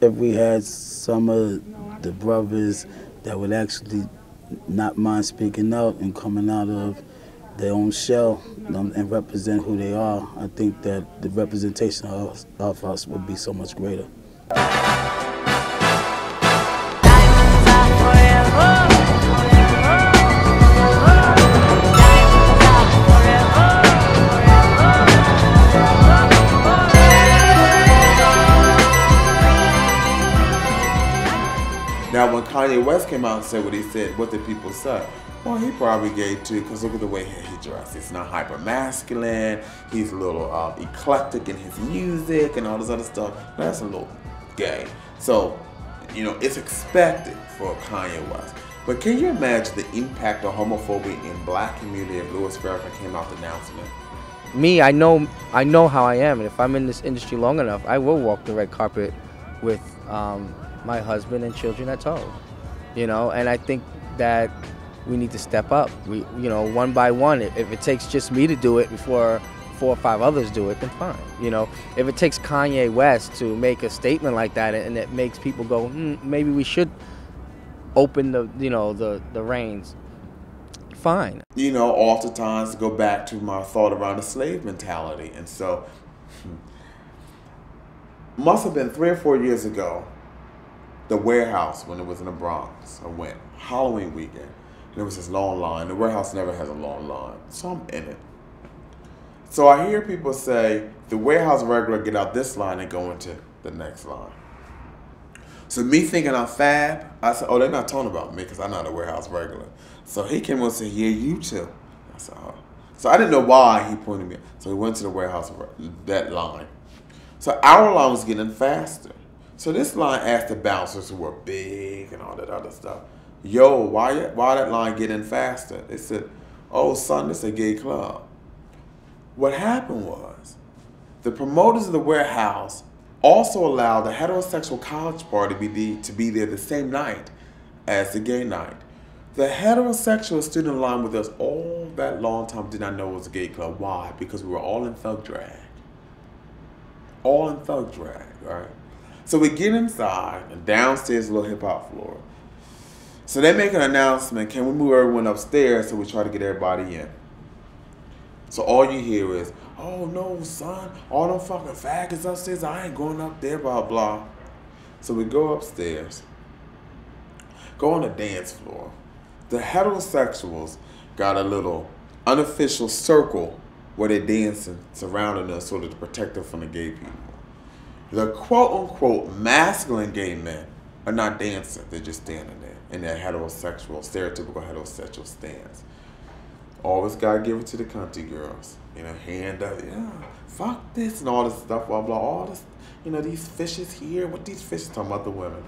if we had some of the brothers that would actually not mind speaking out and coming out of their own shell um, and represent who they are, I think that the representation of, of us would be so much greater. Kanye West came out and said what he said, what did people say? Well, he probably gay too, because look at the way he dresses. He's not hyper masculine. He's a little uh, eclectic in his music and all this other stuff. That's a little gay. So, you know, it's expected for Kanye West. But can you imagine the impact of homophobia in black community if Louis Farrakhan came out the announcement? Me, I know, I know how I am, and if I'm in this industry long enough, I will walk the red carpet with um, my husband and children at tow. You know, and I think that we need to step up. We, you know, one by one. If it takes just me to do it before four or five others do it, then fine. You know, if it takes Kanye West to make a statement like that and it makes people go, hmm, maybe we should open the, you know, the the reins. Fine. You know, oftentimes go back to my thought around the slave mentality, and so hmm, must have been three or four years ago the warehouse when it was in the Bronx. I went Halloween weekend. And there was this long line. The warehouse never has a long line. So I'm in it. So I hear people say the warehouse regular get out this line and go into the next line. So me thinking I'm fab, I said, oh, they're not talking about me because I'm not a warehouse regular. So he came and said, yeah, you too. I said, oh. So I didn't know why he pointed me. So he went to the warehouse, that line. So our line was getting faster. So this line asked the bouncers who were big and all that other stuff, yo, why, why that line getting faster? They said, oh, son, this a gay club. What happened was the promoters of the warehouse also allowed the heterosexual college party to be, to be there the same night as the gay night. The heterosexual student in line with us all that long time did not know it was a gay club. Why? Because we were all in thug drag. All in thug drag, right? So we get inside, and downstairs a little hip hop floor. So they make an announcement, can we move everyone upstairs so we try to get everybody in? So all you hear is, oh no, son, all them fucking faggots upstairs, I ain't going up there, blah, blah. So we go upstairs, go on the dance floor. The heterosexuals got a little unofficial circle where they're dancing, surrounding us sort of to protect them from the gay people. The quote unquote masculine gay men are not dancing, they're just standing there in their heterosexual, stereotypical heterosexual stance. Always gotta give it to the country girls. You know, hand up, yeah, fuck this and all this stuff, blah blah, all this, you know, these fishes here, what these fishes talking about the women.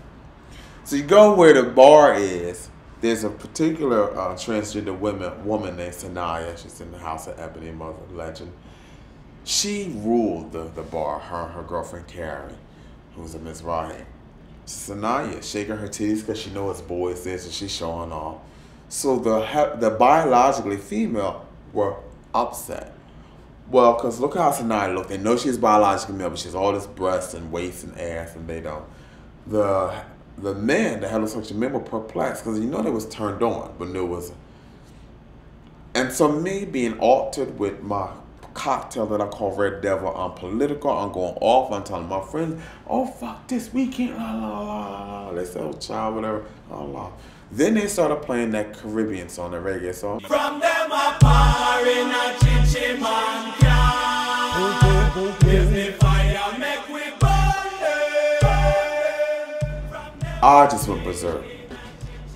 So you go where the bar is, there's a particular uh, transgender woman, woman named Sanaya. She's in the House of Ebony Mother Legend. She ruled the, the bar, her her girlfriend Carrie, who's a Mizrahi. Sanaya shaking her titties because she knows boys this and she's showing off. So the the biologically female were upset. Well, because look how Sanaya looked. They know she's biologically male, but she's all this breasts and waist and ass, and they don't. The the men, the heterosexual men, were perplexed because you know they was turned on, but knew it was. And so me being altered with my cocktail that I call Red Devil. I'm political. I'm going off. I'm telling my friends, oh, fuck this weekend. La, la, la, la. They say, oh, child, whatever. La, la. Then they started playing that Caribbean song, that reggae song. From them a par in a chichiman I just went berserk.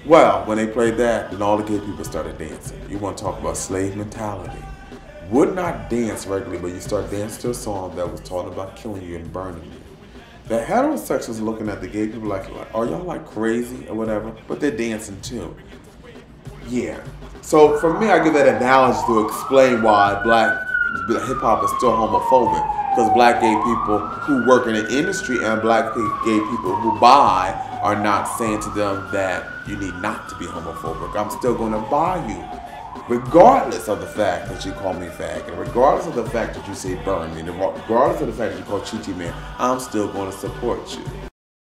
Well, when they played that, then all the gay people started dancing. You want to talk about slave mentality would not dance regularly, but you start dancing to a song that was talking about killing you and burning you. The heterosexuals looking at the gay people like, like, are y'all like crazy or whatever? But they're dancing too. Yeah. So for me, I give that analogy to explain why black hip hop is still homophobic. Because black gay people who work in the industry and black gay people who buy are not saying to them that you need not to be homophobic. I'm still going to buy you regardless of the fact that you call me fag, and regardless of the fact that you say burn me, and regardless of the fact that you call Chi Chi man, I'm still going to support you.